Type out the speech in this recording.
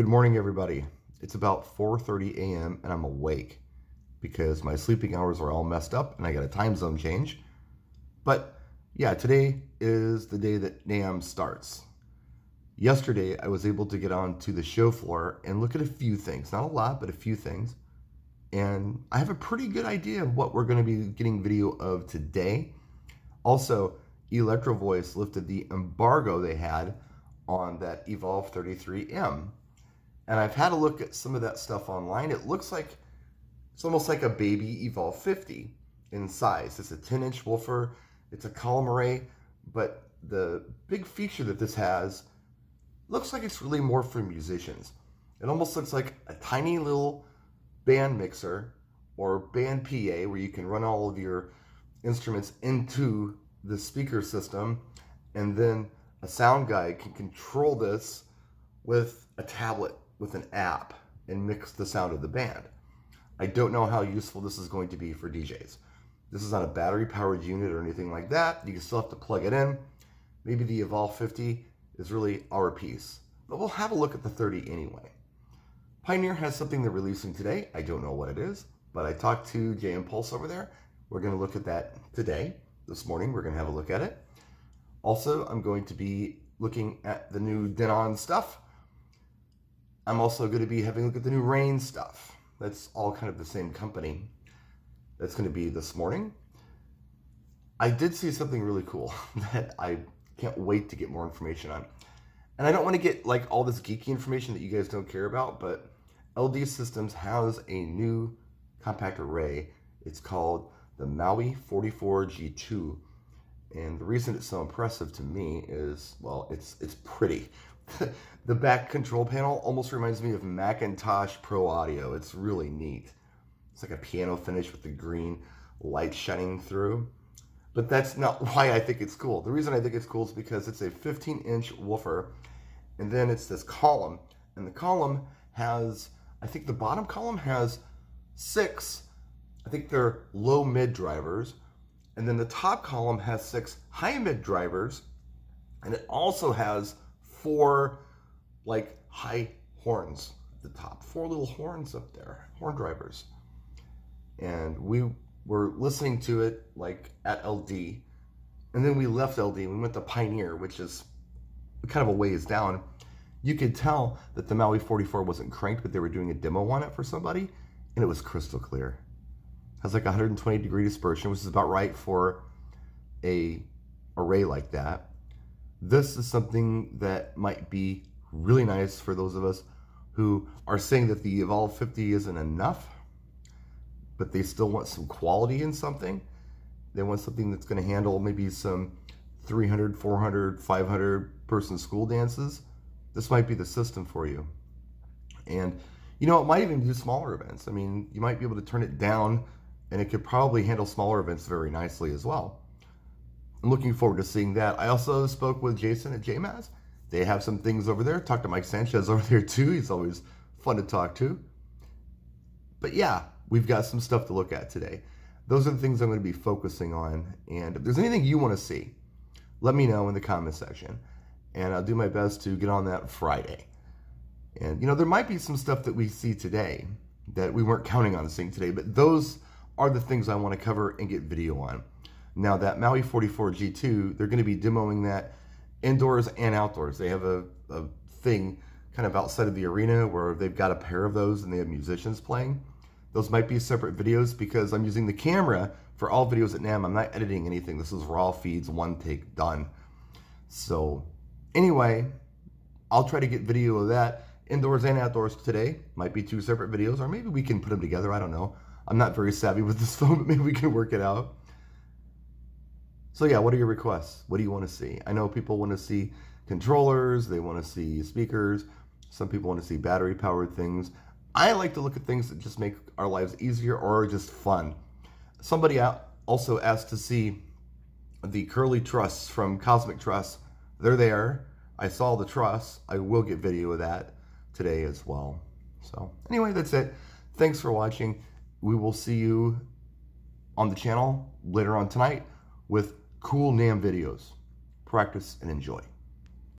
Good morning, everybody. It's about 4.30 a.m. and I'm awake because my sleeping hours are all messed up and I got a time zone change. But yeah, today is the day that NAMM starts. Yesterday, I was able to get onto the show floor and look at a few things. Not a lot, but a few things. And I have a pretty good idea of what we're going to be getting video of today. Also, Electro Voice lifted the embargo they had on that Evolve 30M. And I've had a look at some of that stuff online. It looks like it's almost like a baby Evolve 50 in size. It's a 10 inch woofer, it's a column array, but the big feature that this has looks like it's really more for musicians. It almost looks like a tiny little band mixer or band PA where you can run all of your instruments into the speaker system and then a sound guy can control this with a tablet with an app and mix the sound of the band. I don't know how useful this is going to be for DJs. This is not a battery powered unit or anything like that. You can still have to plug it in. Maybe the Evolve 50 is really our piece, but we'll have a look at the 30 anyway. Pioneer has something they're releasing today. I don't know what it is, but I talked to Jay Impulse over there. We're going to look at that today. This morning, we're going to have a look at it. Also, I'm going to be looking at the new Denon stuff. I'm also going to be having a look at the new Rane stuff. That's all kind of the same company. That's going to be this morning. I did see something really cool that I can't wait to get more information on. And I don't want to get like all this geeky information that you guys don't care about, but LD Systems has a new compact array. It's called the Maui 44G2 and the reason it's so impressive to me is, well, it's it's pretty. the back control panel almost reminds me of McIntosh Pro Audio. It's really neat. It's like a piano finish with the green light shining through. But that's not why I think it's cool. The reason I think it's cool is because it's a 15 inch woofer and then it's this column. And the column has, I think the bottom column has six, I think they're low mid drivers and then the top column has six high mid drivers. And it also has four like high horns at the top. Four little horns up there, horn drivers. And we were listening to it like at LD. And then we left LD and we went to Pioneer, which is kind of a ways down. You could tell that the Maui 44 wasn't cranked, but they were doing a demo on it for somebody, and it was crystal clear It has like 120 degree dispersion, which is about right for a array like that. This is something that might be really nice for those of us who are saying that the Evolve 50 isn't enough, but they still want some quality in something. They want something that's going to handle maybe some 300, 400, 500 person school dances. This might be the system for you. And, you know, it might even do smaller events. I mean, you might be able to turn it down and it could probably handle smaller events very nicely as well. I'm looking forward to seeing that. I also spoke with Jason at JMAZ. They have some things over there. Talked to Mike Sanchez over there too. He's always fun to talk to. But yeah, we've got some stuff to look at today. Those are the things I'm going to be focusing on. And if there's anything you want to see, let me know in the comment section. And I'll do my best to get on that Friday. And, you know, there might be some stuff that we see today that we weren't counting on seeing today, but those are the things I want to cover and get video on. Now that Maui 44 G2, they're going to be demoing that indoors and outdoors. They have a, a thing kind of outside of the arena where they've got a pair of those and they have musicians playing. Those might be separate videos because I'm using the camera for all videos at NAMM. I'm not editing anything. This is raw feeds, one take, done. So anyway, I'll try to get video of that indoors and outdoors today. Might be two separate videos or maybe we can put them together. I don't know. I'm not very savvy with this phone, but maybe we can work it out. So yeah, what are your requests? What do you want to see? I know people want to see controllers, they want to see speakers, some people want to see battery powered things. I like to look at things that just make our lives easier or just fun. Somebody also asked to see the curly truss from Cosmic Truss. They're there. I saw the truss. I will get video of that today as well. So anyway, that's it. Thanks for watching we will see you on the channel later on tonight with cool NAMM videos. Practice and enjoy.